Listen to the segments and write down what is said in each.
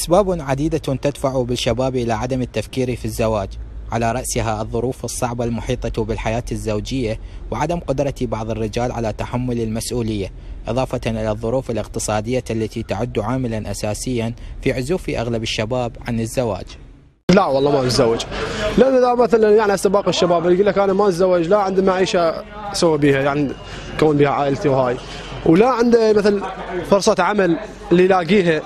أسباب عديدة تدفع بالشباب إلى عدم التفكير في الزواج على رأسها الظروف الصعبة المحيطة بالحياة الزوجية وعدم قدرة بعض الرجال على تحمل المسؤولية إضافة إلى الظروف الاقتصادية التي تعد عاملا أساسيا في عزوف أغلب الشباب عن الزواج. لا والله ما أتزوج. لأن اذا مثلا يعني هسه باقي الشباب يقول لك أنا ما أتزوج لا عنده معيشة أسوي بيها يعني كون بها عائلتي وهاي. ولا عنده مثل فرصة عمل اللي يلاقيها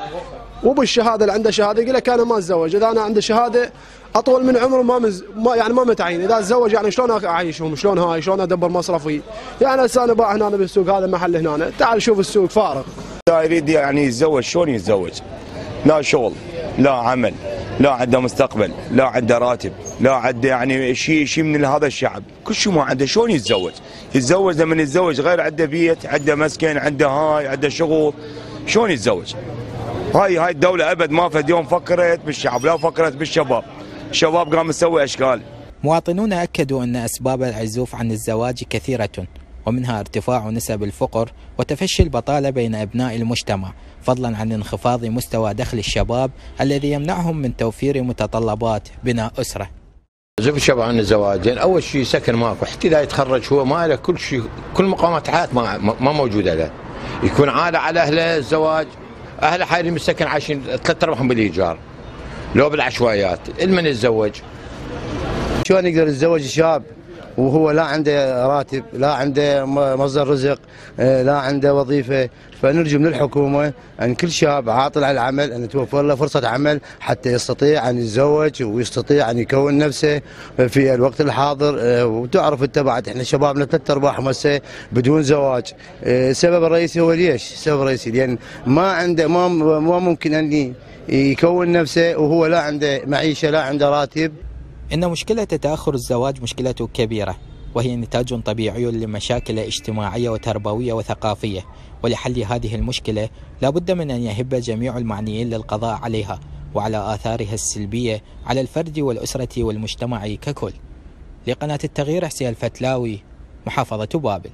وبالشهاده اللي عنده شهادة يقول لك أنا ما اتزوج إذا أنا عندي شهادة أطول من عمره ما, مز... ما يعني ما متعين. إذا اتزوج يعني شلون أعيشهم؟ شلون هاي؟ شلون أدبر مصرفي؟ يعني هسه أنا باع هنا بالسوق هذا محل هنا. تعال شوف السوق فارغ. لا يريد يعني يتزوج شلون يتزوج؟ لا شغل لا عمل لا عنده مستقبل لا عنده راتب لا عنده يعني شيء شيء من هذا الشعب. كل شيء ما عنده. شلون يتزوج؟ يتزوج لما يتزوج غير عنده بيت عنده مسكن عنده هاي عنده شغل. شلون يتزوج؟ هاي هاي الدولة أبد ما فد يوم فكرت بالشعب لا فكرت بالشباب. الشباب قام يسوي أشكال. مواطنون أكدوا أن أسباب العزوف عن الزواج كثيرة ومنها ارتفاع نسب الفقر وتفشي البطالة بين أبناء المجتمع فضلا عن انخفاض مستوى دخل الشباب الذي يمنعهم من توفير متطلبات بناء أسرة. زف الشباب عن الزواج يعني أول شيء سكن ماكو حتى إذا يتخرج هو ما له كل شيء كل مقامات حياه ما, ما موجودة له. يكون عالة على اهله الزواج. اهله حالي من السكن عايشين ثلاث ارباعهم بالإيجار لو بالعشوائيات المن يتزوج. شلون يقدر يتزوج شاب؟ وهو لا عنده راتب لا عنده مصدر رزق لا عنده وظيفة. فنرجو من الحكومة أن كل شاب عاطل على العمل أن توفر له فرصة عمل حتى يستطيع أن يتزوج ويستطيع أن يكون نفسه في الوقت الحاضر. وتعرف أنت بعد إحنا شبابنا ثلاث أرباعهم هسه بدون زواج. السبب الرئيسي هو ليش؟ السبب الرئيسي لأن ما عنده ما ما ممكن أن يكون نفسه وهو لا عنده معيشة لا عنده راتب. إن مشكلة تأخر الزواج مشكلة كبيرة وهي نتاج طبيعي لمشاكل اجتماعية وتربوية وثقافية ولحل هذه المشكلة لا بد من أن يهب جميع المعنيين للقضاء عليها وعلى آثارها السلبية على الفرد والأسرة والمجتمع ككل. لقناة التغيير حسين الفتلاوي محافظة بابل.